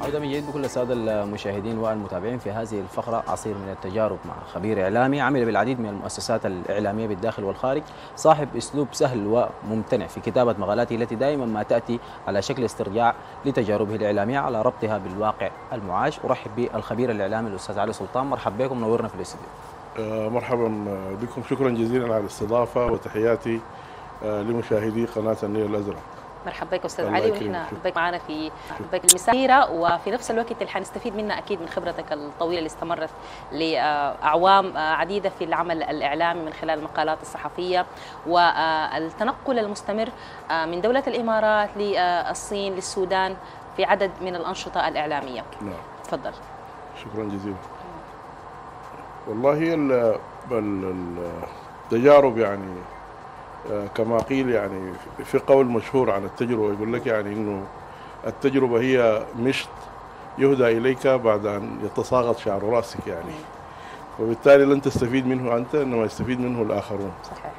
عودة من جديد بكل السادة المشاهدين والمتابعين في هذه الفقرة عصير من التجارب مع خبير إعلامي عمل بالعديد من المؤسسات الإعلامية بالداخل والخارج صاحب أسلوب سهل وممتنع في كتابة مقالاته التي دائما ما تأتي على شكل استرجاع لتجاربه الإعلامية على ربطها بالواقع المعاش. أرحب بالخبير الإعلامي الأستاذ علي سلطان. مرحبا بكم نورنا في الاستديو. آه، مرحبا بكم. شكرا جزيلا على الاستضافة وتحياتي آه، لمشاهدي قناة النيل الأزرق. مرحبا بك أستاذ علي. ونحن بك معنا في بك المسيرة. وفي نفس الوقت اللي حنستفيد منها أكيد من خبرتك الطويلة اللي استمرت لأعوام عديدة في العمل الإعلامي من خلال المقالات الصحفية والتنقل المستمر من دولة الإمارات للصين للسودان في عدد من الأنشطة الإعلامية. نعم. تفضل. شكرا جزيلا. والله التجارب يعني كما قيل يعني في قول مشهور عن التجربة يقول لك يعني إنه التجربة هي مشط يهدى إليك بعد أن يتساقط شعر رأسك يعني. وبالتالي لن تستفيد منه أنت إنما يستفيد منه الآخرون. صحيح.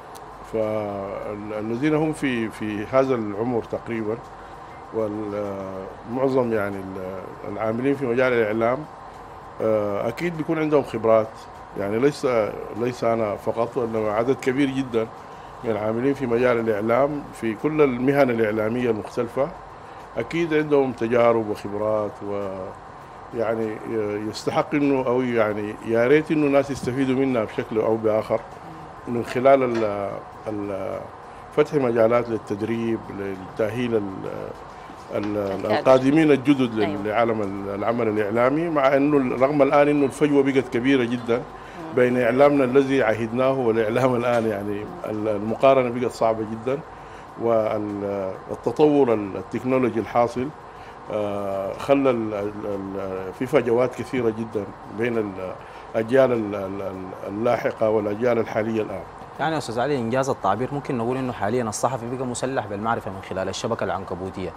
فالذين هم في في هذا العمر تقريبا والمعظم يعني ال- العاملين في مجال الإعلام آه، أكيد بيكون عندهم خبرات. يعني ليس ليس أنا فقط وانما عدد كبير جدا. من العاملين في مجال الإعلام في كل المهن الإعلامية المختلفة أكيد عندهم تجارب وخبرات و يعني يستحق إنه أو يعني يا ريت إنه الناس يستفيدوا منها بشكل أو بآخر من خلال ال ال فتح مجالات للتدريب للتأهيل ال- ال- الكادر. القادمين الجدد أيوة. لعالم ال- العمل الإعلامي مع أنه رغم الآن أنه الفجوة بقت كبيرة جدا بين إعلامنا الذي عهدناه والإعلام الآن يعني ال- المقارنة بقت صعبة جدا والتطور التكنولوجي الحاصل آه، خلى في فجوات كثيرة جدا بين الأجيال ال- ال- اللاحقة والأجيال الحالية الآن. يعني يا أستاذ علي إنجاز التعبير ممكن نقول إنه حاليا الصحفي بقى مسلح بالمعرفة من خلال الشبكة العنكبوتية.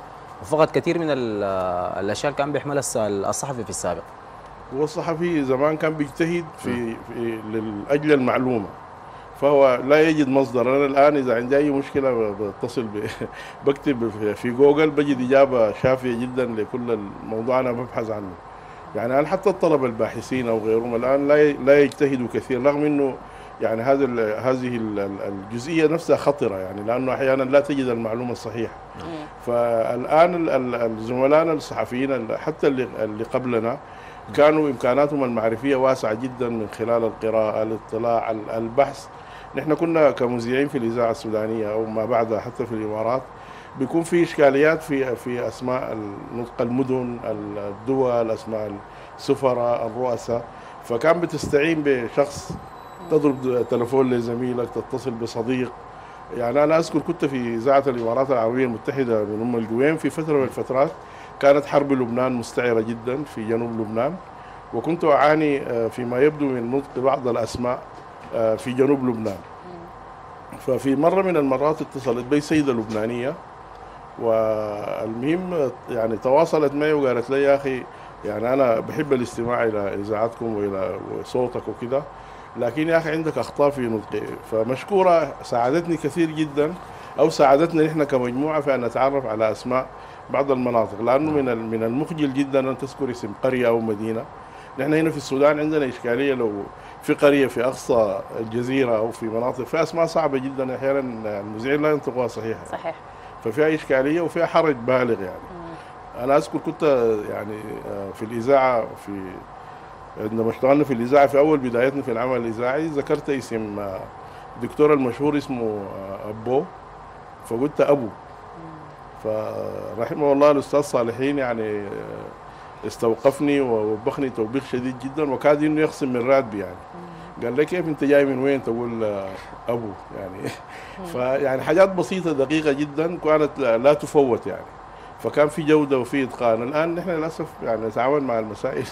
وفقد كثير من ال- الأشياء اللي كان بيحملها الصحفي في السابق. هو الصحفي زمان كان بيجتهد في, في لاجل المعلومة فهو لا يجد مصدر أنا الآن إذا عندي أي مشكلة بتصل ب... بكتب في- في جوجل بجد إجابة شافية جدا لكل الموضوع أنا ببحث عنه يعني الان حتى الطلبه الباحثين أو غيرهم الآن لا. لا يجتهدوا كثير رغم إنه يعني هذا. هذه ال- ال- الجزئية نفسها خطرة يعني لأنه أحيانا لا تجد المعلومة الصحيحة مم. فالآن ال- ال- الزملاء الصحفيين ال- حتى اللي اللي قبلنا كانوا إمكاناتهم المعرفية واسعة جدا من خلال القراءة الاطلاع ال- البحث. نحن كنا كمذيعين في الإذاعة السودانية أو ما بعدها حتى في الإمارات. بيكون في إشكاليات في في أسماء نطق المدن الدول أسماء السفراء الرؤساء. فكان بتستعين بشخص تضرب تلفون لزميلك تتصل بصديق. يعني أنا أذكر كنت في إذاعة الإمارات العربية المتحدة من أم القويم في فترة من الفترات. كانت حرب لبنان مستعرة جدا في جنوب لبنان وكنت أعاني آه، فيما يبدو من نطق بعض الأسماء آه، في جنوب لبنان. ففي مرة من المرات اتصلت بي سيدة لبنانية والمهم يعني تواصلت معي وقالت لي يا أخي يعني أنا بحب الاستماع إلى إذاعتكم وإلى صوتك وكذا لكن يا أخي عندك أخطاء في نطقي. فمشكورة ساعدتني كثير جدا أو ساعدتنا نحن كمجموعة في أن نتعرف على أسماء بعض المناطق لأنه من من المخجل جدا أن تذكر اسم قرية أو مدينة. نحن هنا في السودان عندنا إشكالية لو في قرية في أقصى الجزيرة أو في مناطق في أسماء صعبة جدا أحيانا المذيعين لا ينطقوها صحيحة. صحيح. ففيها إشكالية وفيها حرج بالغ يعني. أنا أذكر كنت يعني آه، في الإذاعة في عندما اشتغلنا في الإذاعة في أول بدايتنا في العمل الإذاعي ذكرت اسم آه، دكتور المشهور اسمه آه، أبو فقلت أبو. فرحمه الله الأستاذ صالحين يعني آه، استوقفني ووبخني توبيخ شديد جدا وكاد إنه يخصم من راتبي يعني. قال لي كيف أنت جاي من وين؟ تقول آه، أبو يعني. فيعني حاجات بسيطة دقيقة جدا كانت لا لا تفوت يعني. فكان في جودة وفي اتقان الآن نحن للأسف يعني نتعامل مع المسائل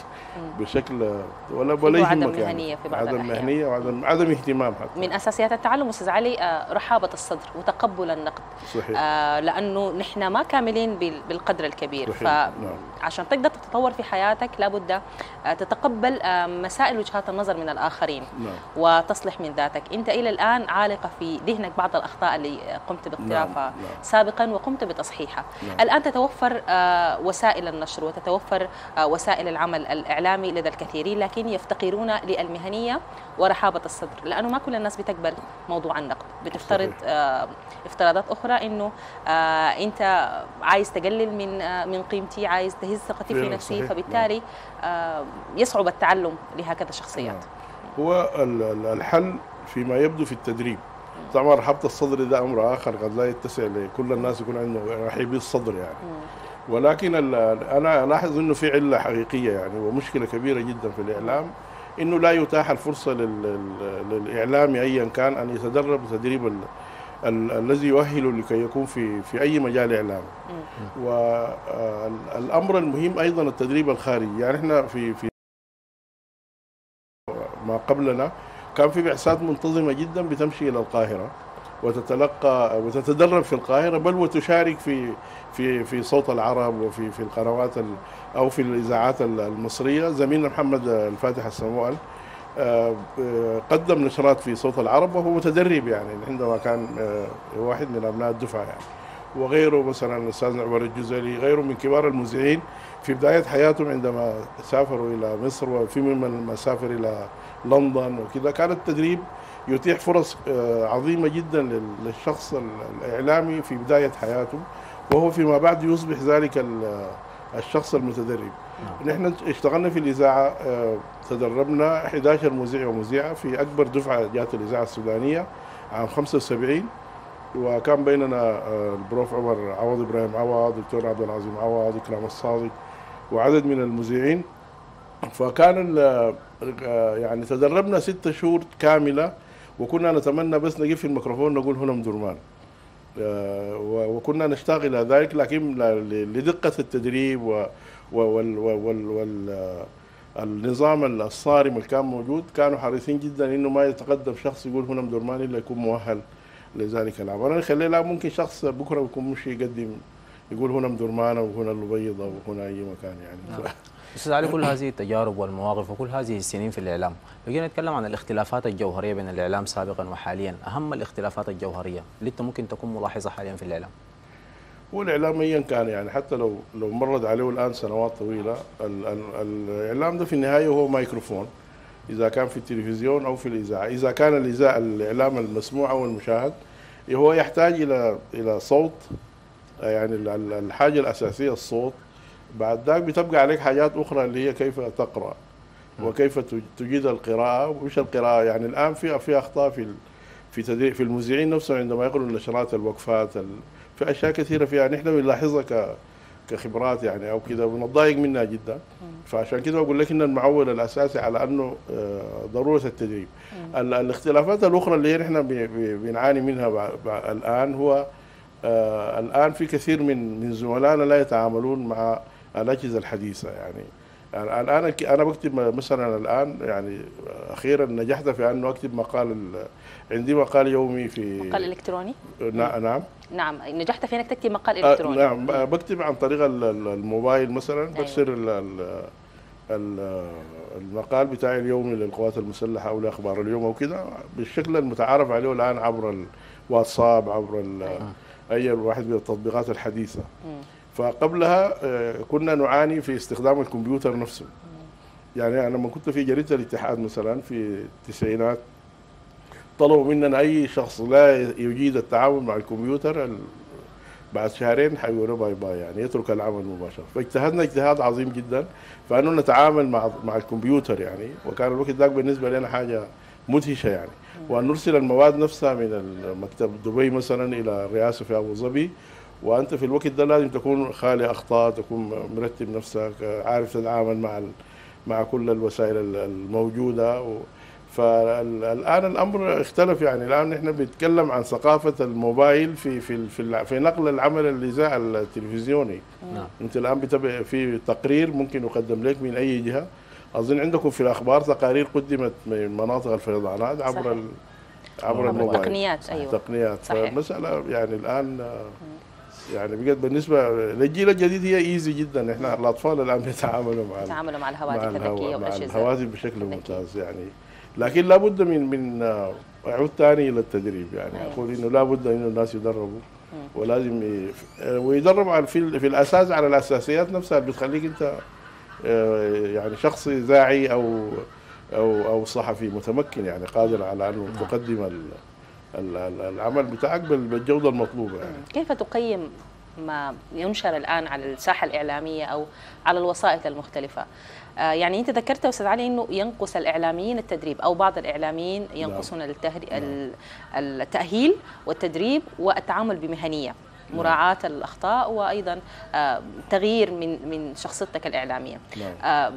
بشكل ولا ولا عدم يهمك يعني. في بعض عدم الأحيان. مهنية وعدم عدم اهتمام حتى. من أساسيات التعلم أستاذ علي آه، رحابة الصدر وتقبل النقد. صحيح. آه، لأنه نحن ما كاملين بال- بالقدر الكبير. صحيح، نعم. فعشان تقدر تتطور في حياتك لابد آه، تتقبل آه، مسائل وجهات النظر من الآخرين نعم وتصلح من ذاتك انت إلى الآن عالقة في ذهنك بعض الأخطاء اللي قمت باقترافها نعم، نعم. سابقا وقمت بتصحيحها نعم. الآن تتوجه تتوفر آه، وسائل النشر وتتوفر وسائل العمل الإعلامي لدى الكثيرين لكن يفتقرون للمهنية ورحابة الصدر لأنه ما كل الناس بتقبل موضوع النقد بتفترض آه، افتراضات أخرى أنه أنت عايز تقلل من من قيمتي عايز تهز ثقتي في نفسي صحيح. فبالتالي يصعب التعلم لهكذا شخصيات. نعم. هو الحل فيما يبدو في التدريب. طبعا رحابة الصدر ده أمر آخر قد لا يتسع لكل الناس يكون عنده رحيبي الصدر يعني. ولكن أنا ألاحظ أنه في علة حقيقية يعني ومشكلة كبيرة جدا في الإعلام. إنه لا يتاح الفرصة للاعلامي ايا كان أن يتدرب تدريب ال ال الذي يؤهله لكي يكون في في أي مجال اعلامي. والأمر المهم أيضا التدريب الخارجي، يعني إحنا في في ما قبلنا كان في بعثات منتظمة جدا بتمشي إلى القاهرة. وتتلقى وتتدرب في القاهرة بل وتشارك في في في صوت العرب وفي في القنوات أو في الإذاعات المصرية. زميلنا محمد الفاتح السموال آه، قدم نشرات في صوت العرب وهو متدرب يعني عندما كان آه، واحد من أبناء الدفعة يعني. وغيره مثلا الأستاذ عمر الجزيري غيره من كبار المذيعين. في بداية حياتهم عندما سافروا إلى مصر وفي ممن سافر إلى لندن وكذا كان التدريب يتيح فرص آه، عظيمة جدا للشخص الإعلامي في بداية حياته وهو فيما بعد يصبح ذلك الشخص المتدرب نعم. نحن اشتغلنا في الإذاعة آه، تدربنا 11 مذيع ومذيعة في أكبر دفعة جات الإذاعة السودانية عام 75 وكان بيننا آه، البروف عمر عوض إبراهيم عوض دكتور عبد العظيم عوض إكرام الصادق وعدد من المذيعين فكان يعني تدربنا ستة شهور كاملة وكنا نتمنى بس نجيب في الميكروفون نقول هنا مدرمان آه، وكنا نشتاق إلى ذلك لكن لدقة التدريب وال وال النظام الصارم اللي كان موجود كانوا حريصين جدا إنه ما يتقدم شخص يقول هنا مدرمان إلا يكون مؤهل لذلك العمل أنا خلي لا ممكن شخص بكرة يكون مش يقدم يقول هنا مدرمان أو هنا البيضة أو هنا أي مكان يعني. نعم. أستاذ علي كل هذه التجارب والمواقف وكل هذه السنين في الإعلام لو جينا نتكلم عن الاختلافات الجوهرية بين الإعلام سابقا وحاليا أهم الاختلافات الجوهرية اللي أنت ممكن تكون ملاحظه حاليا في الإعلام؟ هو الاعلام ايا كان يعني حتى لو لو مرت عليه الآن سنوات طويلة ال ال الإعلام ده في النهاية هو مايكروفون إذا كان في التلفزيون أو في الإذاعة. إذا كان الإذاعة الإعلام المسموع أو المشاهد هو يحتاج إلى إلى صوت يعني الحاجة الأساسية الصوت بعد ذاك بتبقى عليك حاجات أخرى اللي هي كيف تقرأ وكيف تجيد القراءة. ومش القراءة؟ يعني الآن في في أخطاء في في تدريب في المذيعين نفسهم عندما يقروا النشرات الوقفات في أشياء كثيرة فيها. نحن بنلاحظها كخبرات يعني أو كذا بنتضايق منها جدا. فعشان كده بقول لك إن المعول الأساسي على أنه آه، ضرورة التدريب. الاختلافات الأخرى اللي هي نحن بنعاني منها الآن هو آه، الآن في كثير من من زملائنا لا يتعاملون مع الأجهزة الحديثة يعني. الآن أنا بكتب مثلا الآن يعني أخيرا نجحت في انه أكتب مقال عندي مقال يومي في مقال إلكتروني؟ نعم. نعم. نجحت في أنك تكتب مقال آه، إلكتروني. نعم. بكتب عن طريق الموبايل مثلا. أيوة. برسل المقال بتاعي اليومي للقوات المسلحة أو لأخبار اليوم أو كده بالشكل المتعارف عليه الآن عبر الواتساب عبر أيوة. أي واحد من التطبيقات الحديثة. فقبلها آه، كنا نعاني في استخدام الكمبيوتر نفسه. يعني أنا لما كنت في جريدة الاتحاد مثلا في التسعينات طلبوا مننا أي شخص لا يجيد التعامل مع الكمبيوتر بعد شهرين حيقولوا باي باي يعني يترك العمل مباشرة. فاجتهدنا اجتهاد عظيم جدا فإنه نتعامل مع مع الكمبيوتر يعني. وكان الوقت ذاك بالنسبة لنا حاجة مدهشة يعني. وأن نرسل المواد نفسها من مكتب دبي مثلا إلى الرئاسة في أبو ظبي وأنت في الوقت ده لازم تكون خالي أخطاء تكون مرتب نفسك عارف تتعامل مع مع كل الوسائل الموجودة. فالآن الأمر اختلف يعني. الآن نحن بنتكلم عن ثقافة الموبايل في في في, في نقل العمل الإذاعي التلفزيوني. نعم. أنت الآن بتبع في تقرير ممكن يقدم لك من أي جهة. أظن عندكم في الأخبار تقارير قدمت من مناطق الفيضانات عبر صحيح. عبر الموبايل. تقنيات أيوه. تقنيات. فالمساله يعني الآن يعني بقت بالنسبة للجيل الجديد هي ايزي جدا. إحنا الأطفال الآن بيتعاملوا مع بيتعاملوا مع الهواتف الذكية مع الهواتف بشكل ممتاز يعني. لكن لابد من من اعود ثاني إلى التدريب يعني. أيوة. أقول إنه لابد إنه الناس يدربوا. ولازم ي- ويدرب على في, في الأساس على الأساسيات نفسها اللي بتخليك أنت آه، يعني شخص اذاعي أو أو أو صحفي متمكن يعني قادر على أنه تقدم ال- ال- العمل بتاعك بال- بالجودة المطلوبة يعني. كيف تقيم ما ينشر الآن على الساحة الإعلامية أو على الوسائط المختلفة؟ آه، يعني أنت ذكرت أستاذ علي إنه ينقص الإعلاميين التدريب أو بعض الإعلاميين ينقصون التهري... ال- التأهيل والتدريب والتعامل بمهنية. مراعاة الأخطاء وأيضا آه، تغيير من من شخصيتك الإعلامية. نعم.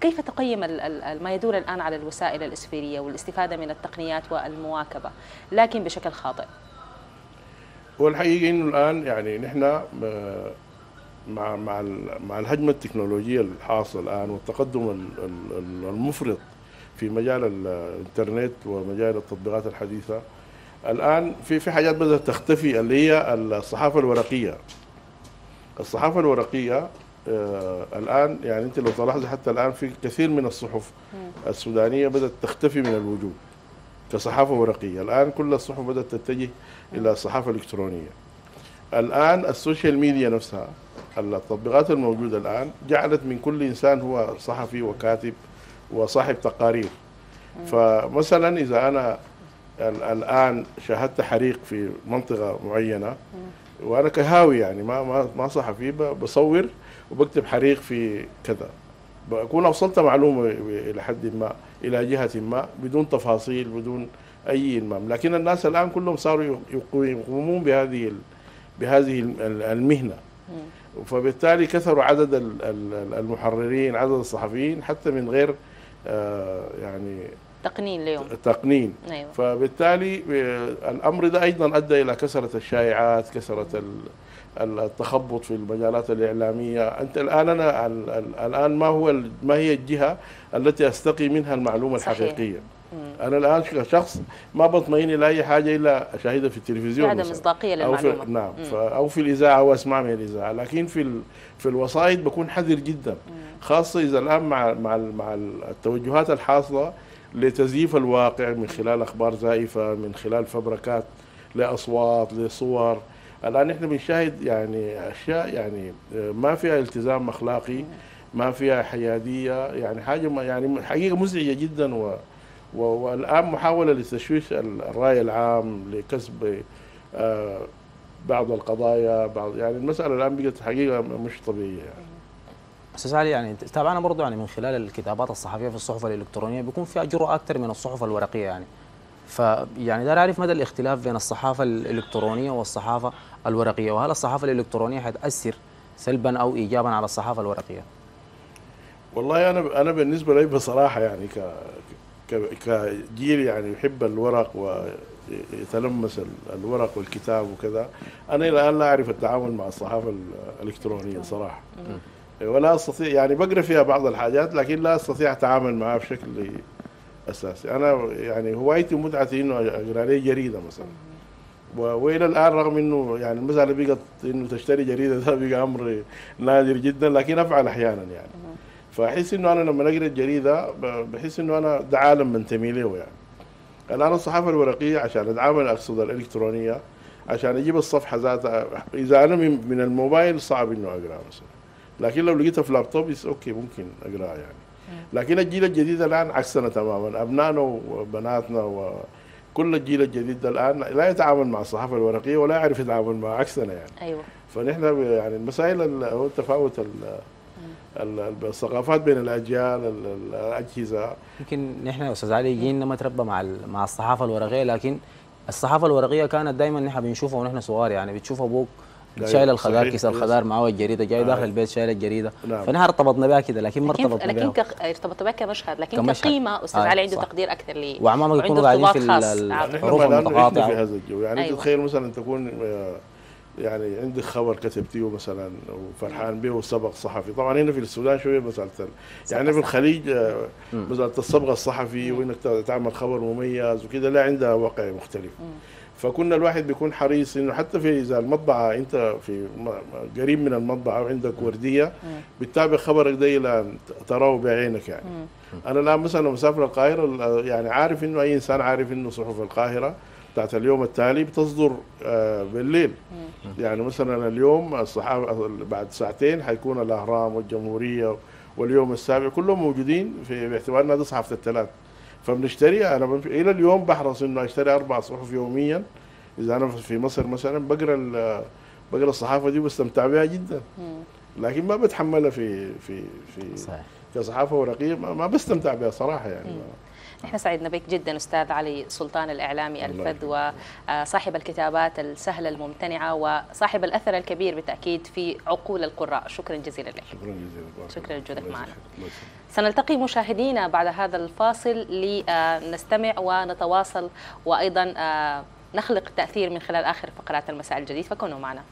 كيف تقيم ما يدور الآن على الوسائل الإسفيرية والاستفادة من التقنيات والمواكبة لكن بشكل خاطئ؟ هو الحقيقة إنه الآن يعني نحن آه، مع مع مع الهجمة التكنولوجية الحاصلة الآن والتقدم ال- ال- ال- المفرط في مجال ال- الإنترنت ومجال التطبيقات الحديثة الآن في في حاجات بدات تختفي اللي هي الصحافة الورقية. الصحافة الورقية الآن يعني أنت لو تلاحظ حتى الآن في كثير من الصحف السودانية بدأت تختفي من الوجود كصحافة ورقية. الآن كل الصحف بدأت تتجه إلى الصحافه الالكترونيه الآن ال social media نفسها التطبيقات الموجودة الآن جعلت من كل إنسان هو صحفي وكاتب وصاحب تقارير. فمثلا إذا أنا ال- الآن شاهدت حريق في منطقة معينة وأنا كهاوي يعني ما ما ما صحفي بصور وبكتب حريق في كذا. بكون أوصلت معلومة إلى حد ما إلى جهة ما بدون تفاصيل بدون أي المام لكن الناس الآن كلهم صاروا يقو- يقومون بهذه بهذه ال- المهنة. فبالتالي كثروا عدد ال- ال- المحررين عدد الصحفيين حتى من غير آه، يعني تقنين اليوم تقنين أيوة. فبالتالي آه، الأمر ده أيضا أدى إلى كثره الشائعات كثره ال- ال- التخبط في المجالات الإعلامية أنت الآن أنا ال- ال- الآن ما هو ما هي الجهة التي أستقي منها المعلومة صحيح. الحقيقية أنا الآن كشخص ما بطمئن إلى أي حاجة إلا أشاهدها في التلفزيون عدم مثلاً. مصداقية أو في نعم. أو في الإذاعة أو أسمع من الإذاعة. لكن في ال- في الوسائط بكون حذر جدا. خاصة إذا الآن مع مع مع ال- التوجهات الحاصلة لتزييف الواقع من خلال أخبار زائفة من خلال فبركات لأصوات لصور. الآن إحنا بنشاهد يعني أشياء يعني آه، ما فيها التزام أخلاقي ما فيها حيادية يعني حاجة يعني حقيقة مزعجة جدا و و- والآن محاولة لتشويش ال- الرأي العام لكسب آه، بعض القضايا بعض يعني المسألة الآن بقت حقيقة مش طبيعية يعني. أستاذ علي يعني تابعنا برضه يعني من خلال الكتابات الصحفية في الصحف الإلكترونية بيكون فيها جرأة أكثر من الصحف الورقية يعني فيعني دار اعرف مدى الاختلاف بين الصحافة الإلكترونية والصحافة الورقية وهل الصحافة الإلكترونية حتأثر سلبا أو ايجابا على الصحافة الورقية؟ والله أنا أنا بالنسبة لي بصراحة يعني كجيل يعني يحب الورق ويتلمس ال- الورق والكتاب وكذا. أنا إلى الآن لا أعرف التعامل مع الصحافة الإلكترونية صراحة. ولا أستطيع يعني بقرأ فيها بعض الحاجات لكن لا أستطيع اتعامل معها بشكل أساسي. أنا يعني هوايتي ومتعتي إنه أقرأ لي جريدة مثلا. و- وإلى الآن رغم إنه يعني المسألة بقت إنه تشتري جريدة ده بقى أمر نادر جدا لكن أفعل أحيانا يعني. فاحس إنه أنا لما أقرأ الجريدة بحس إنه أنا ده عالم بنتمي له يعني الان الصحافة الورقية عشان اتعامل أقصد الإلكترونية عشان أجيب الصفحة ذاتها إذا أنا من الموبايل صعب إنه أقرأ مثلا لكن لو لقيتها في لابتوب أوكي ممكن اقراها يعني. لكن الجيل الجديد الآن عكسنا تماما. أبنائنا وبناتنا وكل الجيل الجديد الآن لا يتعامل مع الصحافة الورقية ولا يعرف يتعامل مع عكسنا يعني. أيوة. فنحن يعني المسائل ال- هو التفاوت ال- ال- الثقافات بين الأجيال ال- ال- الأجهزة يمكن نحن يا أستاذ علي جينا ما تربى مع ال- مع الصحافة الورقية لكن الصحافة الورقية كانت دائما نحن بنشوفها ونحن صغار يعني بتشوف أبوك شايل الخضار كيس يس. الخضار معاه الجريده جاي داخل آه. البيت شايل الجريدة نعم. فنحن ارتبطنا بها كده لكن ما لكن ارتبطنا لكن بها ك- ارتبط بها كمشهد لكن كمشهد. كقيمة أستاذ آه، علي عنده صح. تقدير أكثر لي وأعمامك وعنده يكونوا قاعدين في ارتباط ال- خاص. ال-. نحن حروف ما الان المتقاطعة. عشنا في هذا الجو يعني أيوة. أيوة. تخيل مثلا تكون آه، يعني عندك خبر كتبتيه مثلا وفرحان به وسبق صحفي. طبعا هنا في السودان شوية مسألة ال- يعني في الخليج آه، مسألة السبق الصحفي وإنك تعمل خبر مميز وكده لا عندها واقع مختلف. فكنا الواحد بيكون حريص إنه حتى في إذا المطبعة أنت في قريب من المطبعة وعندك وردية بتتابع خبرك ده إلى تراه بعينك يعني. أنا الآن مثلا مسافر القاهرة ال- يعني عارف إنه أي إنسان عارف إنه صحف القاهرة. بتاعت اليوم التالي بتصدر آه، بالليل. يعني مثلا اليوم الصحافة بعد ساعتين حيكون الأهرام والجمهورية واليوم السابع كلهم موجودين في باعتبار إنها دي صحافة الثلاث. فبنشتريها أنا إلى اليوم بحرص إنه أشتري أربع صحف يوميا. إذا أنا في مصر مثلا بقرأ ال- بقرأ الصحافة دي وبستمتع بها جدا. لكن ما بتحملها في في في صحيح. كصحافة ورقية ما ما بستمتع بها صراحة يعني. نحن سعدنا بك جدا أستاذ علي سلطان الإعلامي الفذ وصاحب الكتابات السهلة الممتنعة وصاحب الأثر الكبير بالتأكيد في عقول القراء. شكرا جزيلا لك. شكرا جزيلا. شكراً. لوجودك الله معنا. سنلتقي مشاهدينا بعد هذا الفاصل لنستمع ونتواصل وأيضا آه، نخلق تأثير من خلال آخر فقرات المساء الجديد. فكونوا معنا.